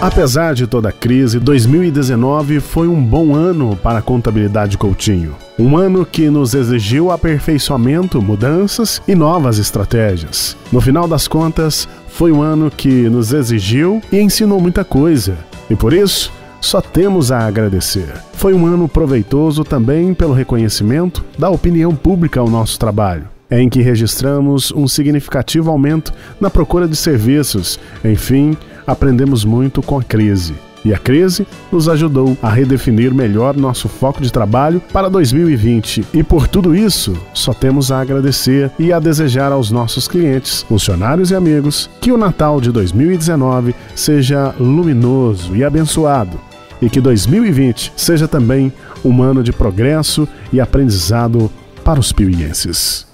Apesar de toda a crise, 2019 foi um bom ano para a contabilidade Coutinho. Um ano que nos exigiu aperfeiçoamento, mudanças e novas estratégias. No final das contas, foi um ano que nos exigiu e ensinou muita coisa. E por isso, só temos a agradecer. Foi um ano proveitoso também pelo reconhecimento da opinião pública ao nosso trabalho em que registramos um significativo aumento na procura de serviços. Enfim, aprendemos muito com a crise. E a crise nos ajudou a redefinir melhor nosso foco de trabalho para 2020. E por tudo isso, só temos a agradecer e a desejar aos nossos clientes, funcionários e amigos que o Natal de 2019 seja luminoso e abençoado. E que 2020 seja também um ano de progresso e aprendizado para os piuienses.